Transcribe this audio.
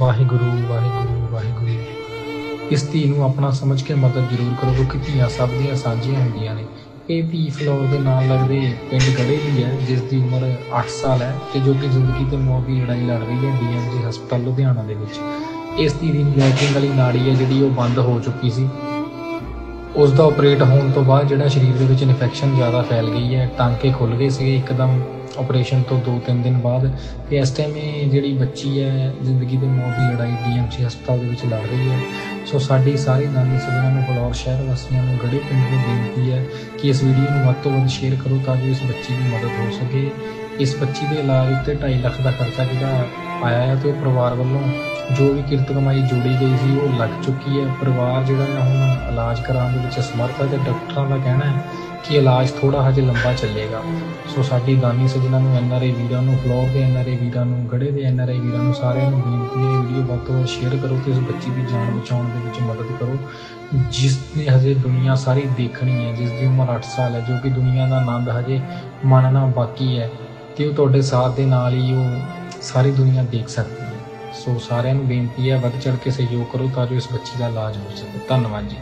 ਵਾਹਿਗੁਰੂ ਵਾਹਿਗੁਰੂ ਵਾਹਿਗੁਰੂ। ਇਸ ਧੀ ਨੂੰ ਆਪਣਾ ਸਮਝ ਕੇ ਮਦਦ ਜ਼ਰੂਰ ਕਰੋ। ਕਿਉਂਕਿ ਧੀਆਂ ਸਭ ਦੀਆਂ ਸਾਂਝੀਆਂ ਹੁੰਦੀਆਂ ਨੇ। ਇਹ ਧੀ ਫਲੋਰ ਦੇ ਨਾਲ ਲੱਗਦੇ ਪਿੰਡ ਗੜੇ ਦੀ ਹੈ, ਜਿਸ ਦੀ ਉਮਰ 8 ਸਾਲ ਹੈ ਤੇ ਜੋ ਕਿ ਜ਼ਿੰਦਗੀ ਤੇ ਮੌਤ ਦੀ ਲੜਾਈ ਲੜ ਰਹੀ ਹੈ ਡੀਐਮਜੀ ਹਸਪਤਾਲ ਲੁਧਿਆਣਾ ਦੇ ਵਿੱਚ। ਇਸ ਧੀ ਦੀ ਬਲੈਕਿੰਗ ਵਾਲੀ ਨਾੜੀ ਹੈ ਜਿਹੜੀ ਉਹ ਬੰਦ ਹੋ ਚੁੱਕੀ ਸੀ। ਉਸ ਦਾ ਆਪਰੇਟ ਹੋਣ ਤੋਂ ਬਾਅਦ ਜਿਹੜਾ ਸਰੀਰ ਦੇ ਵਿੱਚ ਇਨਫੈਕਸ਼ਨ ਜ਼ਿਆਦਾ ਫੈਲ ਗਈ ਹੈ, ਟਾਂਕੇ ਖੁੱਲ ਗਏ ਸੀਗੇ ਇੱਕਦਮ। ਆਪਰੇਸ਼ਨ ਤੋਂ 2-3 ਦਿਨ ਬਾਅਦ ਤੇ ਇਸ ਟਾਈਮ ਇਹ ਜਿਹੜੀ ਬੱਚੀ ਹੈ, ਜ਼ਿੰਦਗੀ ਤੇ ਮੌਤ ਦੀ ਲੜਾਈ ਡੀਐਮਸੀ ਹਸਪਤਾਲ ਦੇ ਵਿੱਚ ਲੜ ਰਹੀ ਹੈ। ਸੋ ਸਾਡੀ ਸਾਰੀ ਨਾਨੀ ਸੱਜਣਾਂ ਨੂੰ ਫਲੋਰ ਸ਼ਹਿਰ ਵਾਸੀਆਂ ਨੂੰ ਗੜੇ ਪਿੰਡ ਨੂੰ ਬੇਨਤੀ ਹੈ ਕਿ ਇਸ ਵੀਡੀਓ ਨੂੰ ਵੱਧ ਤੋਂ ਵੱਧ ਸ਼ੇਅਰ ਕਰੋ ਤਾਂ ਜੋ ਇਸ ਬੱਚੀ ਦੀ ਮਦਦ ਹੋ ਸਕੇ। ਇਸ ਬੱਚੀ ਦੇ ਇਲਾਜ ਉੱਤੇ 2.5 ਲੱਖ ਦਾ ਖਰਚਾ ਜਿਹੜਾ ਆਇਆ ਹੈ ਤੇ ਉਹ ਪਰਿਵਾਰ ਵੱਲੋਂ ਜੋ ਵੀ ਕਿਰਤ ਕਮਾਈ ਜੋੜੀ ਗਈ ਸੀ, ਉਹ ਲੱਗ ਚੁੱਕੀ ਹੈ। ਪਰਿਵਾਰ ਜਿਹੜਾ ਹੈ ਹੁਣ ਇਲਾਜ ਕਰਾਉਣ ਦੇ ਵਿੱਚ ਅਸਮਰਥ ਹੈ ਤੇ ਡਾਕਟਰਾਂ ਦਾ ਕਹਿਣਾ ਹੈ ਕਿ ਇਲਾਜ ਥੋੜਾ ਹਜੇ ਲੰਬਾ ਚੱਲੇਗਾ। ਸੋ ਸਾਡੀ ਦਾਨੀ ਸੱਜਣਾਂ ਨੂੰ ਐਨਆਰਆਈ ਵੀਰਾਂ ਨੂੰ, ਫਲੋਰ ਦੇ ਐਨਆਰਆਈ ਵੀਰਾਂ ਨੂੰ ਗੜੇ ਦੇ ਐਨਆਰਆਈ ਵੀਰਾਂ ਨੂੰ ਸਾਰਿਆਂ ਨੂੰ ਬੇਨਤੀ ਹੈ ਵੀਡੀਓ ਵੱਧ ਤੋਂ ਵੱਧ ਸ਼ੇਅਰ ਕਰੋ ਤੇ ਇਸ ਬੱਚੀ ਦੀ ਜਾਨ ਬਚਾਉਣ ਦੇ ਵਿੱਚ ਮਦਦ ਕਰੋ। ਜਿਸ ਨੇ ਹਜੇ ਦੁਨੀਆ ਸਾਰੀ ਦੇਖਣੀ ਹੈ, ਜਿਸ ਦੀ ਉਮਰ 8 ਸਾਲ ਹੈ, ਜੋ ਕਿ ਦੁਨੀਆ ਦਾ ਆਨੰਦ ਹਜੇ ਮਾਣਨਾ ਬਾਕੀ ਹੈ। ਤੇ ਉਹ ਤੁਹਾਡੇ ਸਾਥ ਦੇ ਨਾਲ ਹੀ ਉਹ ਸਾਰੀ ਦੁਨੀਆ ਦੇਖ ਸਕਦੀ ਹੈ। ਸੋ ਸਾਰਿਆਂ ਨੂੰ ਬੇਨਤੀ ਹੈ, ਵੱਧ ਚੜ ਕੇ ਸਹਿਯੋਗ ਕਰੋ ਤਾਂ ਜੋ ਇਸ ਬੱਚੀ ਦਾ ਇਲਾਜ ਹੋ ਸਕੇ। ਧੰਨਵਾਦ ਜੀ।